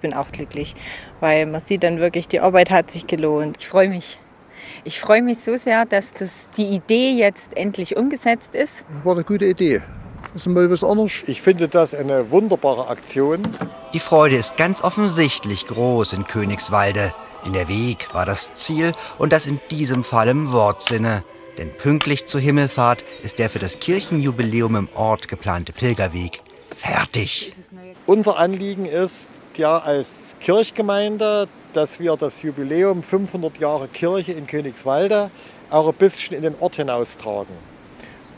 Ich bin auch glücklich, weil man sieht dann wirklich, die Arbeit hat sich gelohnt. Ich freue mich. Ich freue mich so sehr, dass das die Idee jetzt endlich umgesetzt ist. War eine gute Idee. Das ist mal was anderes. Ich finde das eine wunderbare Aktion. Die Freude ist ganz offensichtlich groß in Königswalde. Denn der Weg war das Ziel und das in diesem Fall im Wortsinne. Denn pünktlich zur Himmelfahrt ist der für das Kirchenjubiläum im Ort geplante Pilgerweg fertig. Unser Anliegen ist, ja als Kirchgemeinde, dass wir das Jubiläum 500 Jahre Kirche in Königswalde auch ein bisschen in den Ort hinaustragen.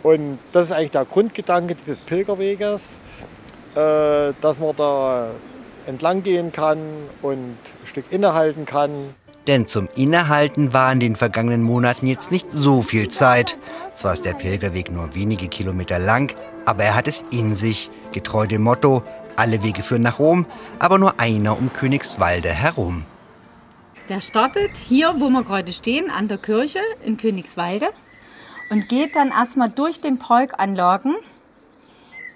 Und das ist eigentlich der Grundgedanke des Pilgerweges, äh, dass man da entlang gehen kann und ein Stück innehalten kann. Denn zum Innehalten war in den vergangenen Monaten jetzt nicht so viel Zeit. Zwar ist der Pilgerweg nur wenige Kilometer lang, aber er hat es in sich, getreu dem Motto, alle Wege führen nach Rom, aber nur einer um Königswalde herum. Der startet hier, wo wir gerade stehen, an der Kirche in Königswalde und geht dann erstmal durch den Parkanlagen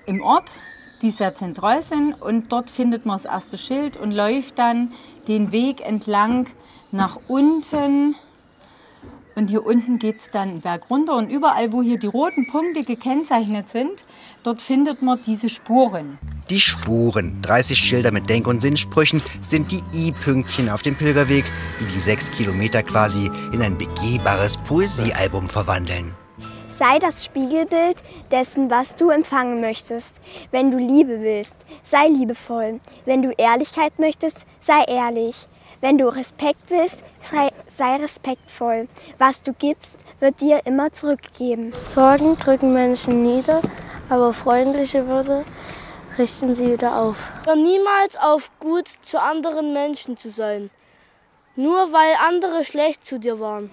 im Ort, die sehr zentral sind. Und dort findet man das erste Schild und läuft dann den Weg entlang nach unten. Und hier unten geht es dann berg runter. Und überall, wo hier die roten Punkte gekennzeichnet sind, dort findet man diese Spuren. Die Spuren, 30 Schilder mit Denk- und Sinnsprüchen, sind die I-Pünktchen auf dem Pilgerweg, die die sechs Kilometer quasi in ein begehbares Poesiealbum verwandeln. Sei das Spiegelbild dessen, was du empfangen möchtest. Wenn du Liebe willst, sei liebevoll. Wenn du Ehrlichkeit möchtest, sei ehrlich. Wenn du Respekt willst, sei, sei respektvoll. Was du gibst, wird dir immer zurückgegeben. Sorgen drücken Menschen nieder, aber freundliche Worte richten sie wieder auf. Hör niemals auf, gut zu anderen Menschen zu sein. Nur weil andere schlecht zu dir waren.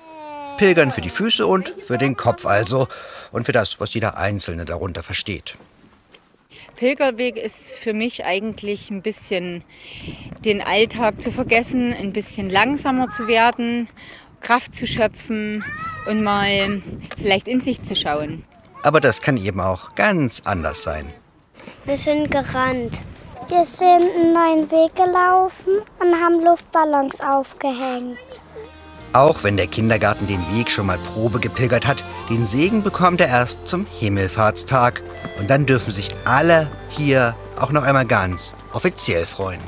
Pilgern für die Füße und für den Kopf also. Und für das, was jeder Einzelne darunter versteht. Pilgerweg ist für mich eigentlich ein bisschen den Alltag zu vergessen, ein bisschen langsamer zu werden, Kraft zu schöpfen und mal vielleicht in sich zu schauen. Aber das kann eben auch ganz anders sein. Wir sind gerannt. Wir sind einen neuen Weg gelaufen und haben Luftballons aufgehängt. Auch wenn der Kindergarten den Weg schon mal Probe gepilgert hat, den Segen bekommt er erst zum Himmelfahrtstag. Und dann dürfen sich alle hier auch noch einmal ganz offiziell freuen.